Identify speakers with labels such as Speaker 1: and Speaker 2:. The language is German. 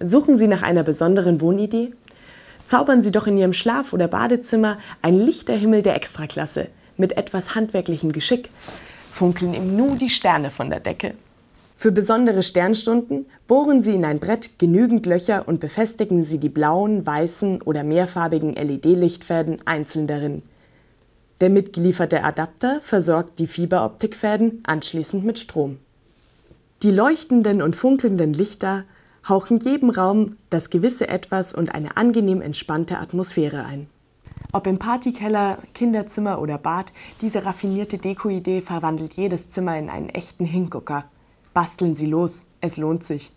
Speaker 1: Suchen Sie nach einer besonderen Wohnidee? Zaubern Sie doch in Ihrem Schlaf- oder Badezimmer ein lichter Himmel der Extraklasse mit etwas handwerklichem Geschick. Funkeln im Nu die Sterne von der Decke. Für besondere Sternstunden bohren Sie in ein Brett genügend Löcher und befestigen Sie die blauen, weißen oder mehrfarbigen LED-Lichtfäden einzeln darin. Der mitgelieferte Adapter versorgt die Fiberoptikfäden anschließend mit Strom. Die leuchtenden und funkelnden Lichter hauchen jedem Raum das gewisse Etwas und eine angenehm entspannte Atmosphäre ein. Ob im Partykeller, Kinderzimmer oder Bad, diese raffinierte Dekoidee verwandelt jedes Zimmer in einen echten Hingucker. Basteln Sie los, es lohnt sich.